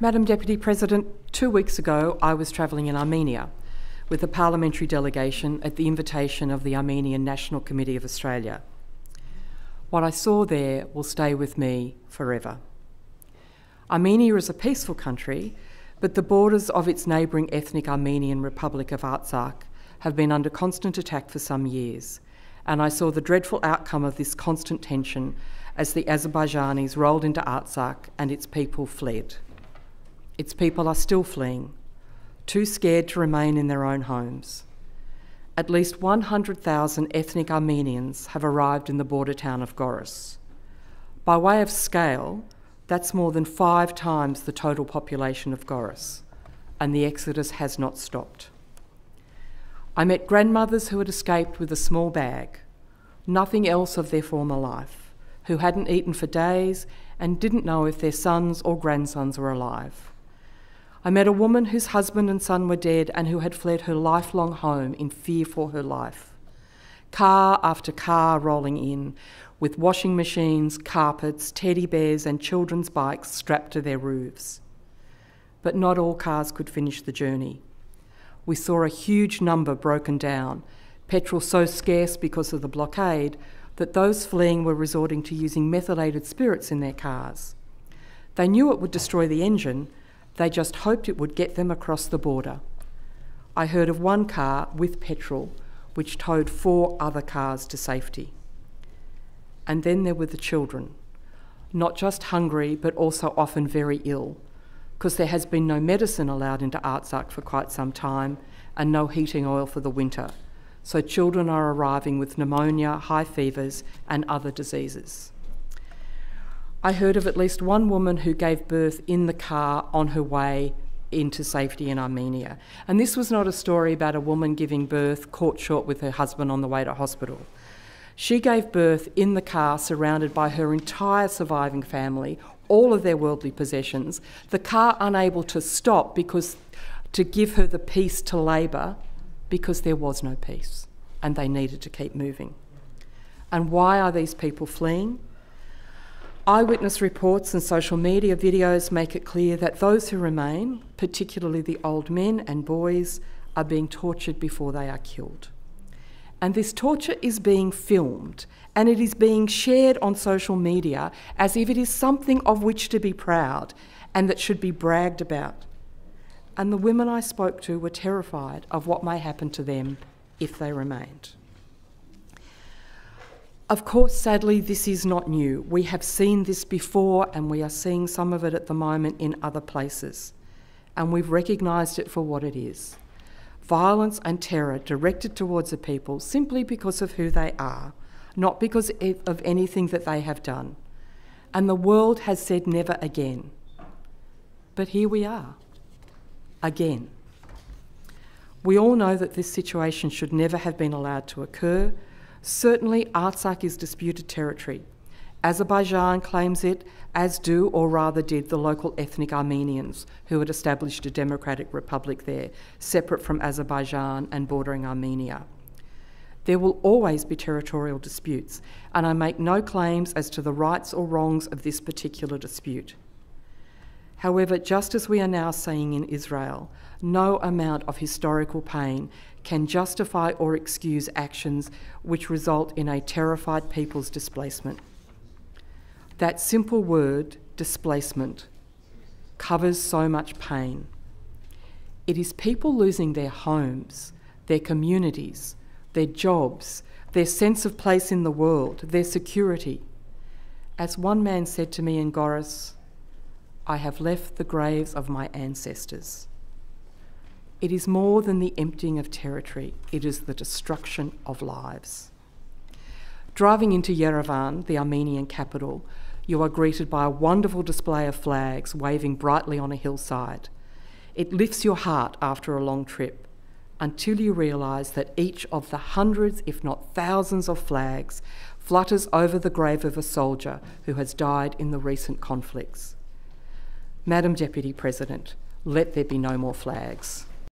Madam Deputy President, two weeks ago I was travelling in Armenia with a parliamentary delegation at the invitation of the Armenian National Committee of Australia. What I saw there will stay with me forever. Armenia is a peaceful country, but the borders of its neighbouring ethnic Armenian Republic of Artsakh have been under constant attack for some years, and I saw the dreadful outcome of this constant tension as the Azerbaijanis rolled into Artsakh and its people fled. Its people are still fleeing, too scared to remain in their own homes. At least 100,000 ethnic Armenians have arrived in the border town of Goris. By way of scale, that's more than five times the total population of Goris, and the exodus has not stopped. I met grandmothers who had escaped with a small bag, nothing else of their former life, who hadn't eaten for days and didn't know if their sons or grandsons were alive. I met a woman whose husband and son were dead and who had fled her lifelong home in fear for her life. Car after car rolling in, with washing machines, carpets, teddy bears, and children's bikes strapped to their roofs. But not all cars could finish the journey. We saw a huge number broken down, petrol so scarce because of the blockade that those fleeing were resorting to using methylated spirits in their cars. They knew it would destroy the engine, they just hoped it would get them across the border. I heard of one car with petrol which towed four other cars to safety. And then there were the children, not just hungry, but also often very ill, because there has been no medicine allowed into Artsakh for quite some time and no heating oil for the winter. So children are arriving with pneumonia, high fevers, and other diseases. I heard of at least one woman who gave birth in the car on her way into safety in Armenia. And this was not a story about a woman giving birth caught short with her husband on the way to hospital. She gave birth in the car surrounded by her entire surviving family, all of their worldly possessions, the car unable to stop because to give her the peace to labour because there was no peace and they needed to keep moving. And why are these people fleeing? Eyewitness reports and social media videos make it clear that those who remain, particularly the old men and boys, are being tortured before they are killed. And this torture is being filmed and it is being shared on social media as if it is something of which to be proud and that should be bragged about. And the women I spoke to were terrified of what may happen to them if they remained. Of course, sadly, this is not new. We have seen this before, and we are seeing some of it at the moment in other places. And we've recognised it for what it is violence and terror directed towards a people simply because of who they are, not because of anything that they have done. And the world has said never again. But here we are, again. We all know that this situation should never have been allowed to occur Certainly, Artsakh is disputed territory. Azerbaijan claims it, as do, or rather did, the local ethnic Armenians who had established a democratic republic there, separate from Azerbaijan and bordering Armenia. There will always be territorial disputes, and I make no claims as to the rights or wrongs of this particular dispute. However, just as we are now seeing in Israel, no amount of historical pain can justify or excuse actions which result in a terrified people's displacement. That simple word, displacement, covers so much pain. It is people losing their homes, their communities, their jobs, their sense of place in the world, their security. As one man said to me in Goris, I have left the graves of my ancestors. It is more than the emptying of territory, it is the destruction of lives. Driving into Yerevan, the Armenian capital, you are greeted by a wonderful display of flags waving brightly on a hillside. It lifts your heart after a long trip until you realise that each of the hundreds, if not thousands, of flags flutters over the grave of a soldier who has died in the recent conflicts. Madam Deputy President, let there be no more flags.